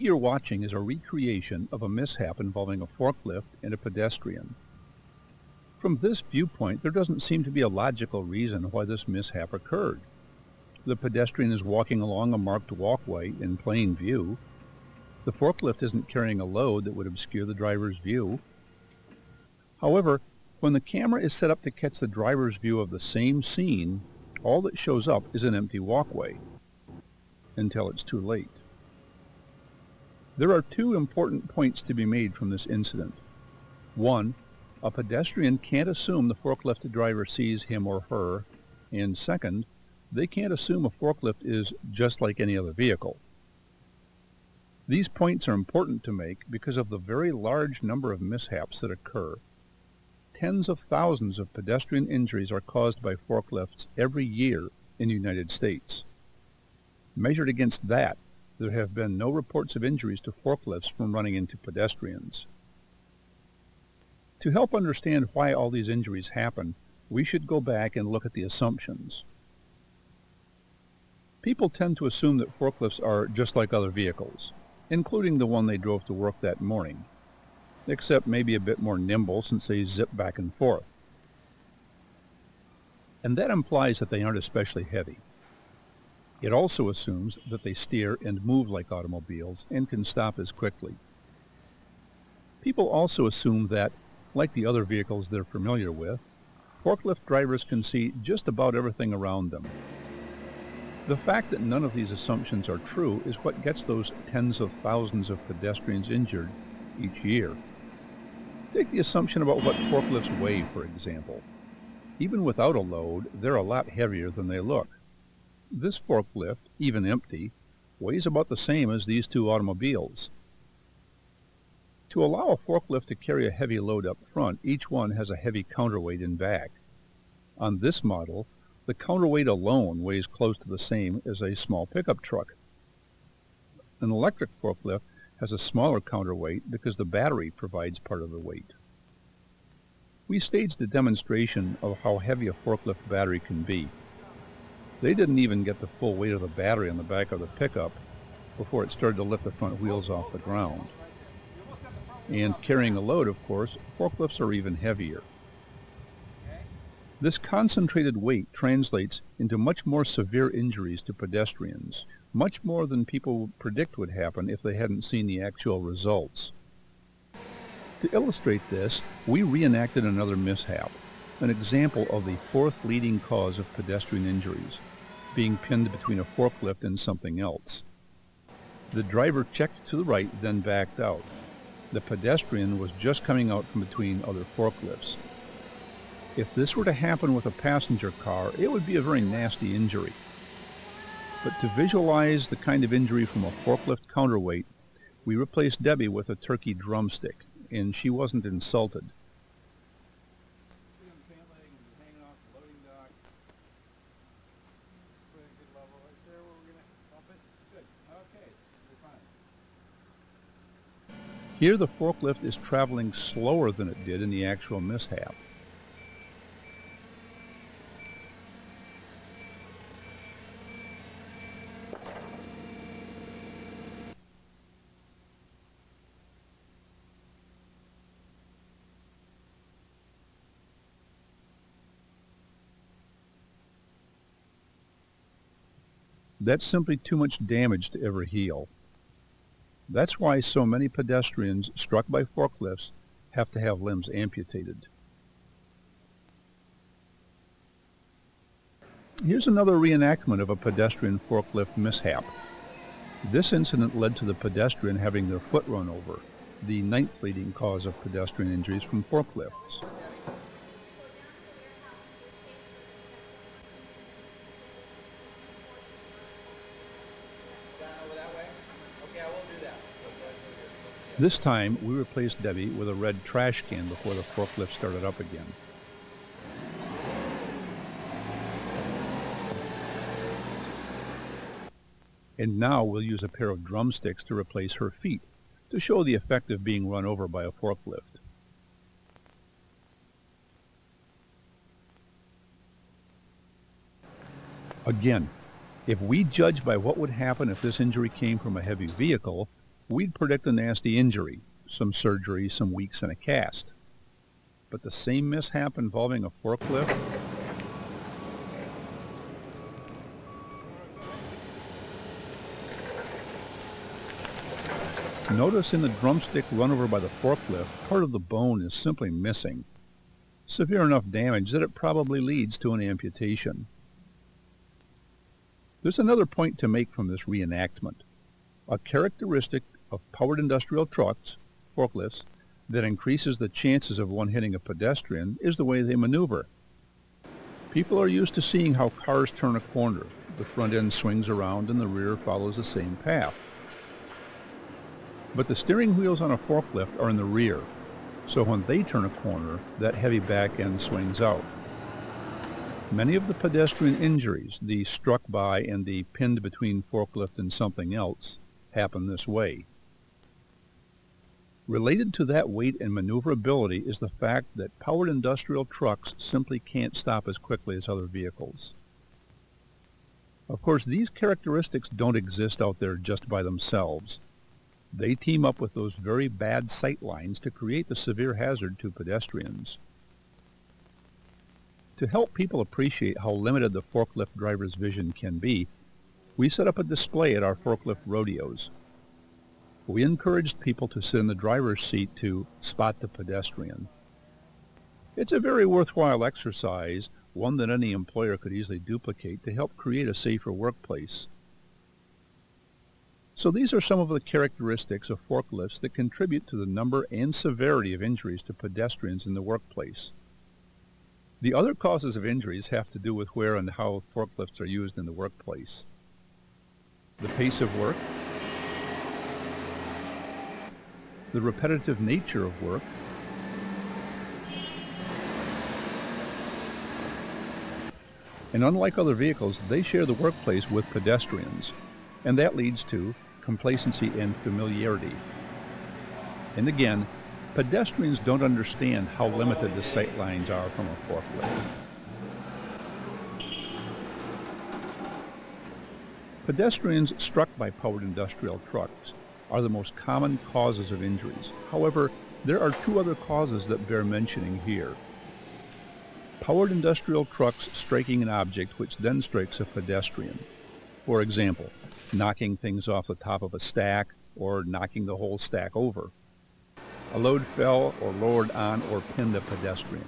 you're watching is a recreation of a mishap involving a forklift and a pedestrian. From this viewpoint, there doesn't seem to be a logical reason why this mishap occurred. The pedestrian is walking along a marked walkway in plain view. The forklift isn't carrying a load that would obscure the driver's view. However, when the camera is set up to catch the driver's view of the same scene, all that shows up is an empty walkway until it's too late. There are two important points to be made from this incident. One, a pedestrian can't assume the forklift driver sees him or her, and second, they can't assume a forklift is just like any other vehicle. These points are important to make because of the very large number of mishaps that occur. Tens of thousands of pedestrian injuries are caused by forklifts every year in the United States. Measured against that, there have been no reports of injuries to forklifts from running into pedestrians. To help understand why all these injuries happen, we should go back and look at the assumptions. People tend to assume that forklifts are just like other vehicles, including the one they drove to work that morning, except maybe a bit more nimble since they zip back and forth. And that implies that they aren't especially heavy. It also assumes that they steer and move like automobiles and can stop as quickly. People also assume that like the other vehicles they're familiar with, forklift drivers can see just about everything around them. The fact that none of these assumptions are true is what gets those tens of thousands of pedestrians injured each year. Take the assumption about what forklifts weigh, for example. Even without a load, they're a lot heavier than they look. This forklift, even empty, weighs about the same as these two automobiles. To allow a forklift to carry a heavy load up front, each one has a heavy counterweight in back. On this model, the counterweight alone weighs close to the same as a small pickup truck. An electric forklift has a smaller counterweight because the battery provides part of the weight. We staged a demonstration of how heavy a forklift battery can be. They didn't even get the full weight of the battery on the back of the pickup before it started to lift the front wheels off the ground. And carrying a load, of course, forklifts are even heavier. This concentrated weight translates into much more severe injuries to pedestrians, much more than people would predict would happen if they hadn't seen the actual results. To illustrate this, we reenacted another mishap, an example of the fourth leading cause of pedestrian injuries, being pinned between a forklift and something else. The driver checked to the right, then backed out. The pedestrian was just coming out from between other forklifts. If this were to happen with a passenger car, it would be a very nasty injury. But to visualize the kind of injury from a forklift counterweight, we replaced Debbie with a turkey drumstick, and she wasn't insulted. Here the forklift is traveling slower than it did in the actual mishap. That's simply too much damage to ever heal. That's why so many pedestrians struck by forklifts have to have limbs amputated. Here's another reenactment of a pedestrian forklift mishap. This incident led to the pedestrian having their foot run over, the ninth leading cause of pedestrian injuries from forklifts. This time, we replaced Debbie with a red trash can before the forklift started up again. And now we'll use a pair of drumsticks to replace her feet to show the effect of being run over by a forklift. Again, if we judge by what would happen if this injury came from a heavy vehicle, we'd predict a nasty injury, some surgery, some weeks in a cast. But the same mishap involving a forklift? Notice in the drumstick run over by the forklift, part of the bone is simply missing. Severe enough damage that it probably leads to an amputation. There's another point to make from this reenactment. A characteristic of powered industrial trucks, forklifts, that increases the chances of one hitting a pedestrian is the way they maneuver. People are used to seeing how cars turn a corner. The front end swings around and the rear follows the same path. But the steering wheels on a forklift are in the rear, so when they turn a corner, that heavy back end swings out. Many of the pedestrian injuries, the struck by and the pinned between forklift and something else, happen this way. Related to that weight and maneuverability is the fact that powered industrial trucks simply can't stop as quickly as other vehicles. Of course, these characteristics don't exist out there just by themselves. They team up with those very bad sight lines to create the severe hazard to pedestrians. To help people appreciate how limited the forklift driver's vision can be, we set up a display at our forklift rodeos. We encouraged people to sit in the driver's seat to spot the pedestrian. It's a very worthwhile exercise, one that any employer could easily duplicate to help create a safer workplace. So these are some of the characteristics of forklifts that contribute to the number and severity of injuries to pedestrians in the workplace. The other causes of injuries have to do with where and how forklifts are used in the workplace. The pace of work, the repetitive nature of work, and unlike other vehicles, they share the workplace with pedestrians, and that leads to complacency and familiarity. And again, pedestrians don't understand how limited the sight lines are from a forklift. Pedestrians struck by powered industrial trucks are the most common causes of injuries. However, there are two other causes that bear mentioning here. Powered industrial trucks striking an object which then strikes a pedestrian. For example, knocking things off the top of a stack or knocking the whole stack over. A load fell or lowered on or pinned a pedestrian.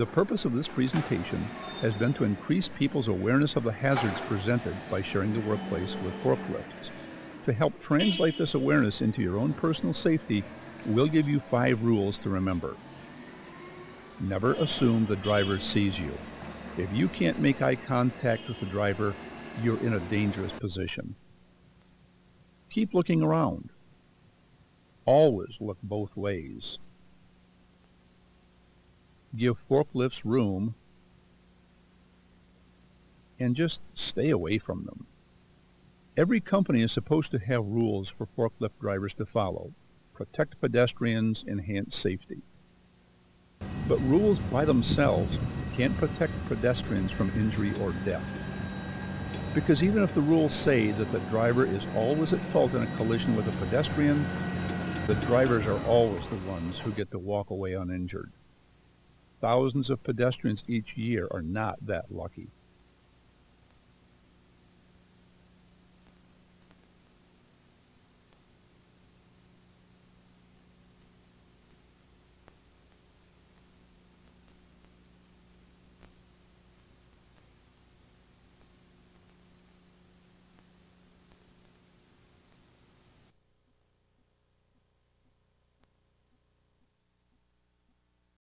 The purpose of this presentation has been to increase people's awareness of the hazards presented by sharing the workplace with forklifts. To help translate this awareness into your own personal safety, we'll give you five rules to remember. Never assume the driver sees you. If you can't make eye contact with the driver, you're in a dangerous position. Keep looking around. Always look both ways. Give forklifts room and just stay away from them. Every company is supposed to have rules for forklift drivers to follow. Protect pedestrians, enhance safety. But rules by themselves can't protect pedestrians from injury or death. Because even if the rules say that the driver is always at fault in a collision with a pedestrian, the drivers are always the ones who get to walk away uninjured. Thousands of pedestrians each year are not that lucky.